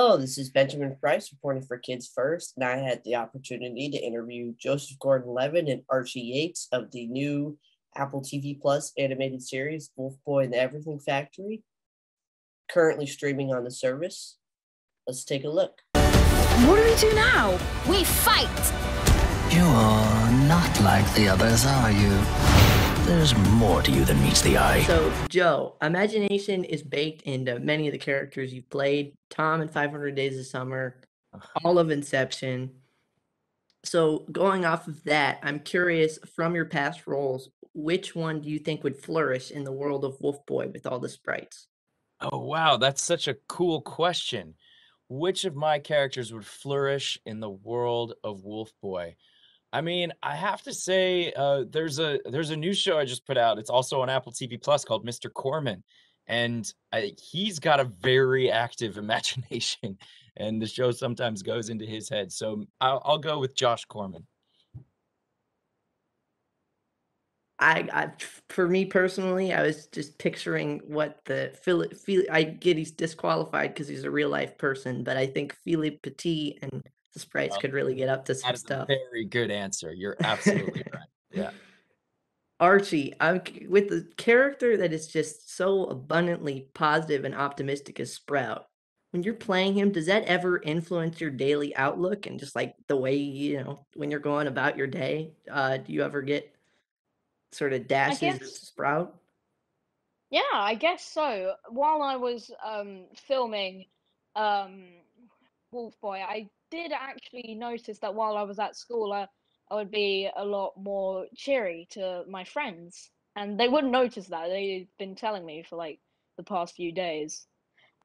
Hello, this is Benjamin Price reporting for Kids First, and I had the opportunity to interview Joseph Gordon Levitt and Archie Yates of the new Apple TV Plus animated series Wolf Boy and the Everything Factory, currently streaming on the service. Let's take a look. What do we do now? We fight! You are not like the others, are you? There's more to you than meets the eye. So, Joe, imagination is baked into many of the characters you've played Tom in 500 Days of Summer, Arthur Inception. So, going off of that, I'm curious from your past roles, which one do you think would flourish in the world of Wolf Boy with all the sprites? Oh, wow. That's such a cool question. Which of my characters would flourish in the world of Wolf Boy? I mean, I have to say, uh, there's a there's a new show I just put out. It's also on Apple TV Plus called Mr. Corman, and I, he's got a very active imagination, and the show sometimes goes into his head. So I'll, I'll go with Josh Corman. I, I, for me personally, I was just picturing what the Philip. I get he's disqualified because he's a real life person, but I think Philippe Petit and the sprites could really get up to some stuff. very good answer. You're absolutely right. Yeah. Archie, I'm with the character that is just so abundantly positive and optimistic as Sprout. When you're playing him, does that ever influence your daily outlook and just like the way you know when you're going about your day? Uh, do you ever get sort of dashes guess, Sprout? Yeah, I guess so. While I was um, filming um, Wolf Boy, I did actually notice that while I was at school, I, I would be a lot more cheery to my friends, and they wouldn't notice that. They've been telling me for like the past few days.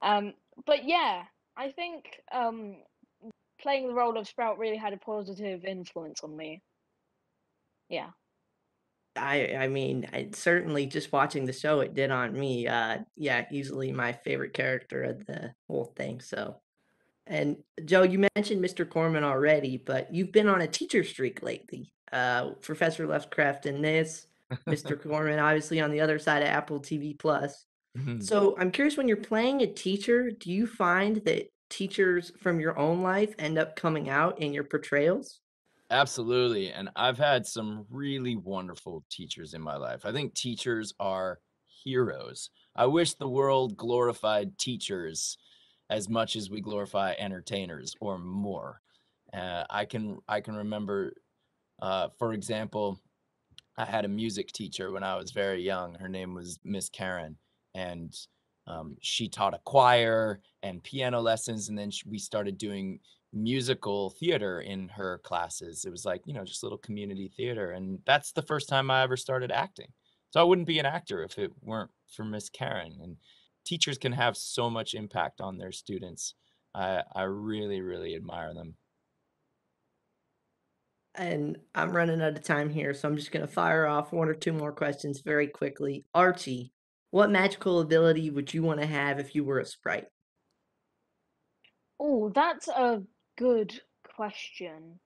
Um, but yeah, I think um, playing the role of Sprout really had a positive influence on me. Yeah. I I mean, I certainly just watching the show it did on me. Uh yeah, easily my favorite character of the whole thing. So and Joe, you mentioned Mr. Corman already, but you've been on a teacher streak lately. Uh, Professor Luxcraft in this, Mr. Corman, obviously on the other side of Apple TV Plus. Mm-hmm. So I'm curious when you're playing a teacher, do you find that teachers from your own life end up coming out in your portrayals? Absolutely. And I've had some really wonderful teachers in my life. I think teachers are heroes. I wish the world glorified teachers as much as we glorify entertainers or more. Uh, I can I can remember, uh, for example, I had a music teacher when I was very young. Her name was Miss Karen, and um, she taught a choir and piano lessons, and then she, we started doing musical theater in her classes. It was like you know just little community theater, and that's the first time I ever started acting. So I wouldn't be an actor if it weren't for Miss Karen and teachers can have so much impact on their students. I I really really admire them. And I'm running out of time here, so I'm just going to fire off one or two more questions very quickly. Archie, what magical ability would you want to have if you were a sprite? Oh, that's a good question.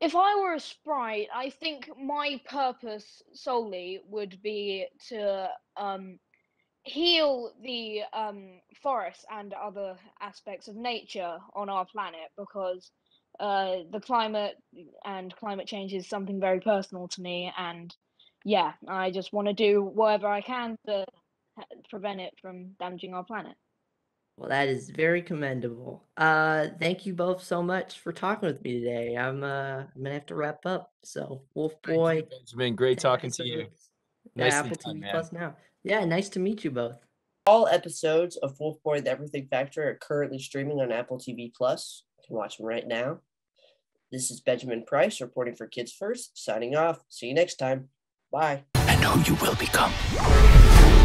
If I were a sprite, I think my purpose solely would be to um, heal the um, forests and other aspects of nature on our planet because uh, the climate and climate change is something very personal to me and yeah i just want to do whatever i can to prevent it from damaging our planet. Well that is very commendable. Uh thank you both so much for talking with me today. I'm uh i'm gonna have to wrap up so wolf boy it's been great talking to you. Nice apple tv plus now yeah, nice to meet you both. All episodes of Wolf Boy The Everything Factory are currently streaming on Apple TV Plus. You can watch them right now. This is Benjamin Price reporting for Kids First, signing off. See you next time. Bye. And who you will become.